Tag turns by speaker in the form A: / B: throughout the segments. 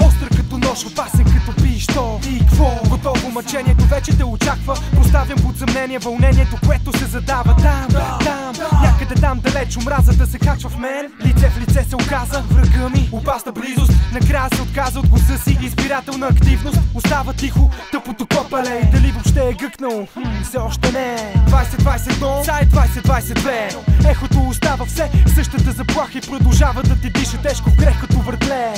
A: Остра като нож, опасен като пищо. И К'во, Готово мъчението вече те очаква. Поставям под съмнение вълнението, което се задава. Там, там, някъде там далеч омразата се качва в мен. Лице в лице се оказа, врага ми опасна близост. Накрая се отказа от гласа си, избирателна активност. Остава тихо, тъпото копале. Дали въобще е гъкнал? Хм, все още не. 2021, сай 2022 Ехото остава все, същата заплаха и продължава да ти диша тежко в грех като въртле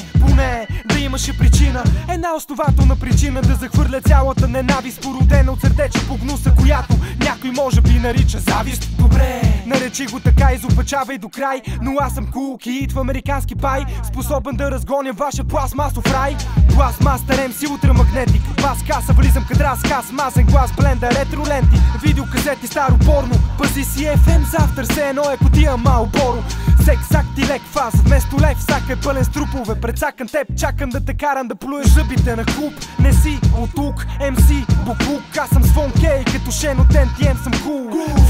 A: имаше причина. Една основателна причина да захвърля цялата ненавист Породена от сърдече по гнуса, която някой може би нарича завист. Добре, наречи го така, изопачавай до край. Но аз съм кул, кит в американски пай. Способен да разгоня вашия пластмасов рай. Пластмастер МС ултрамагнетик Бас каса, влизам кадра с кас Мазен глас, бленда, ретро ленти Видеоказети, старо порно. Пази си FM за автор, все едно е котия Малборо Секс, акт и лек фаз. Вместо лев, сака е пълен с трупове. Предсакам теб, чакам да те карам да плюеш зъбите на клуб. Не си от тук, МС, буклук Аз съм свон кей, като шен от NTM съм кул. Фу,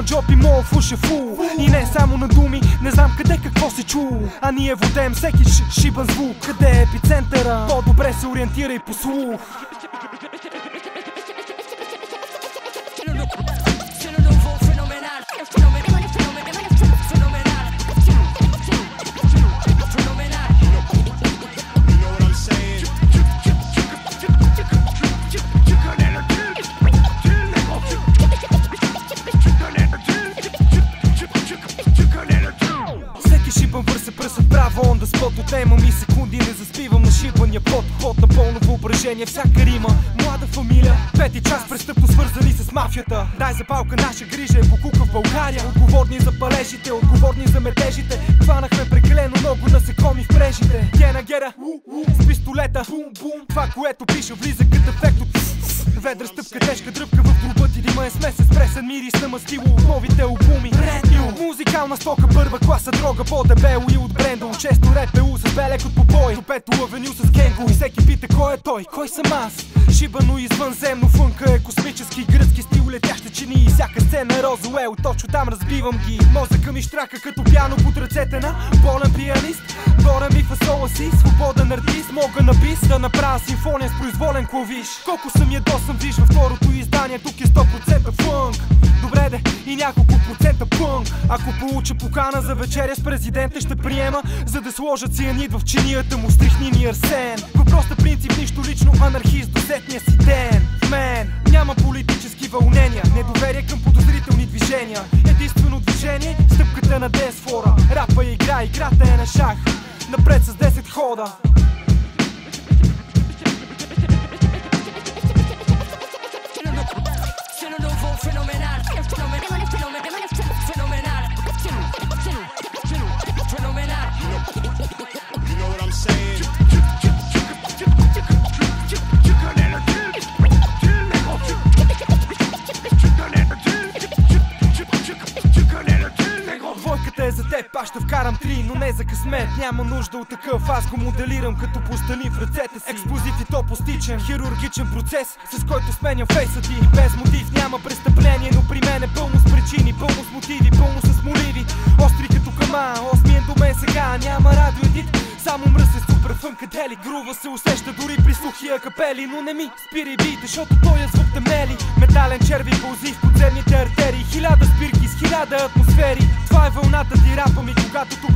A: моят джоб и моят фуш е фул. И не само на думи, не знам къде какво си чул А ние водем всеки шибан звук. Къде е епицентъра? По-добре се ориентирай по слух спот Отнема ми секунди, не заспивам на шибания пот Ход на пълно въображение, всяка рима. Млада фамилия, пети час престъпно свързани с мафията. Дай запалка, наша грижа е покука в България. Отговорни за палежите, отговорни за метежите. Хванахме прекалено много насекоми в мрежите. Гена гера, с пистолета, бум бум. Това, което пише влиза като ефект от Ведра стъпка, тежка дръпка в труба ти дима е смесен с пресен мирис на мастило от новите Brand new. Музикална стока, първа класа дрога, по-дебело и от брендо Често репело с белек от побой. До пето авеню с кенго. И всеки пита кой е той, кой съм аз? Шибано извънземно фънка е космически гръцки стил Летящи чини и всяка сцена е розуел. Точно там разбивам ги. Мозъка ми штрака като пяно под ръцете на болен пианист. Горе ми фасола си, свободен артист. Мога на бис да направя симфония с произволен клавиш. Колко съм ядосан виж във второто издание. Тук е 100% фънк. Добре де, и няколко процента пънк. Ако получа покана за вечеря с президента Ще приема, за да сложат цианид в чинията му Стрихни ни арсен. Въпрос на принцип, нищо лично, анархист до сетния си ден. В мен движения. Единствено движение, стъпката на десфора Рапа е игра, играта е на шах. Напред с 10 хода не за късмет Няма нужда от такъв, аз го моделирам като пластани в ръцете си. Експлозив и то постичен, хирургичен процес С който сменям фейса ти. Без мотив няма престъпление, но при мен е пълно с причини Пълно с мотиви, пълно с моливи. Остри като кама, осмиен до мен сега Няма радио едит, само мръс е супер фънка дели Грува се усеща дори при сухия капели. Но не ми спирай бийте, защото той е звук темнели Метален черви пълзи в подземните артерии Хиляда спирки с хиляда атмосфери. Това е вълната ти рапа ми Когато тук